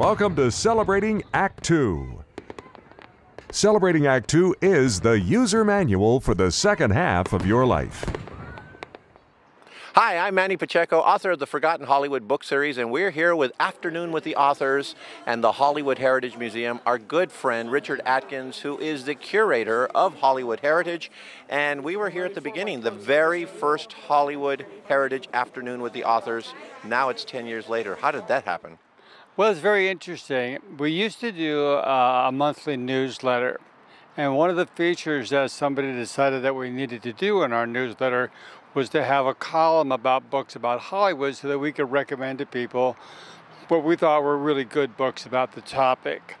Welcome to Celebrating Act Two. Celebrating Act Two is the user manual for the second half of your life. Hi, I'm Manny Pacheco, author of the Forgotten Hollywood book series, and we're here with Afternoon with the Authors and the Hollywood Heritage Museum. Our good friend Richard Adkins, who is the curator of Hollywood Heritage, and we were here at the beginning, the very first Hollywood Heritage Afternoon with the Authors. Now it's 10 years later. How did that happen? Well, it's very interesting. We used to do uh, a monthly newsletter. And one of the features that somebody decided that we needed to do in our newsletter was to have a column about books about Hollywood so that we could recommend to people what we thought were really good books about the topic.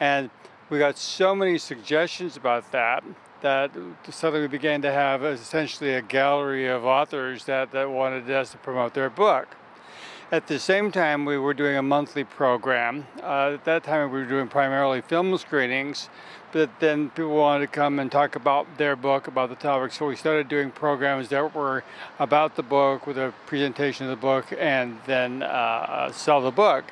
And we got so many suggestions about that that suddenly we began to have essentially a gallery of authors that, that wanted us to promote their book. At the same time, we were doing a monthly program. Uh, at that time, we were doing primarily film screenings, but then people wanted to come and talk about their book, about the topic. So we started doing programs that were about the book with a presentation of the book and then uh, uh sell the book.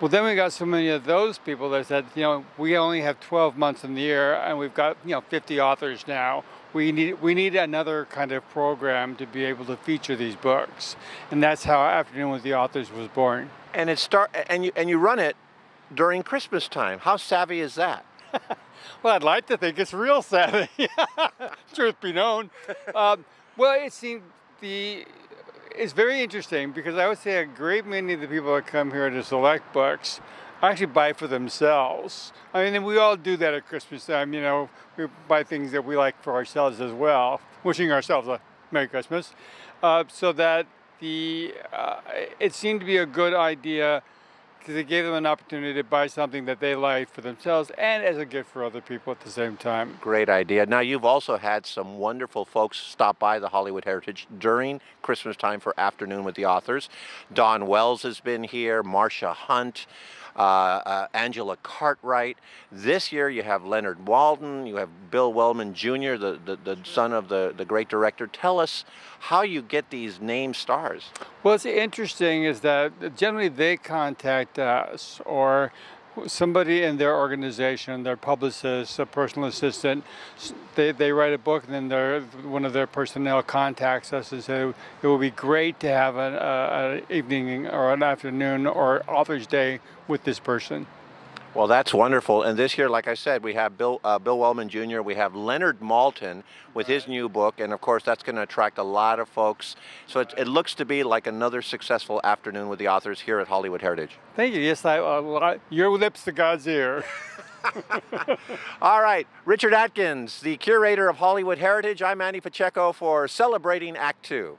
Well, then we got so many of those people that said, you know, we only have 12 months in the year and we've got, you know, 50 authors now we need we need another kind of program to be able to feature these books, and that's how Afternoon with the Authors was born. And it start and you and you run it during Christmas time. How savvy is that? well, I'd like to think it's real savvy. Truth be known. Um, well, it seemed the it's very interesting because I would say a great many of the people that come here to select books actually buy for themselves. I mean, we all do that at Christmas time, you know, we buy things that we like for ourselves as well, wishing ourselves a Merry Christmas. Uh, so that the, uh, it seemed to be a good idea because it gave them an opportunity to buy something that they like for themselves and as a gift for other people at the same time. Great idea. Now, you've also had some wonderful folks stop by the Hollywood Heritage during Christmas time for Afternoon with the Authors. Dawn Wells has been here, Marsha Hunt. Uh, uh, Angela Cartwright. This year you have Leonard Maltin, you have Bill Wellman Jr., the, the, the son of the, the great director. Tell us how you get these name stars. What's interesting is that generally they contact us or somebody in their organization, their publicist, a personal assistant, they, they write a book and then their, one of their personnel contacts us and say it would be great to have an, uh, an evening or an afternoon or author's day with this person. Well, that's wonderful. And this year, like I said, we have Bill uh, Bill Wellman Jr. We have Leonard Maltin with his new book, and of course, that's going to attract a lot of folks. So it, it, looks to be like another successful afternoon with the authors here at Hollywood Heritage. Thank you. Yes, I, uh, your lips to God's ear. All right, Richard Adkins, the curator of Hollywood Heritage. I'm Manny Pacheco for celebrating Act Two.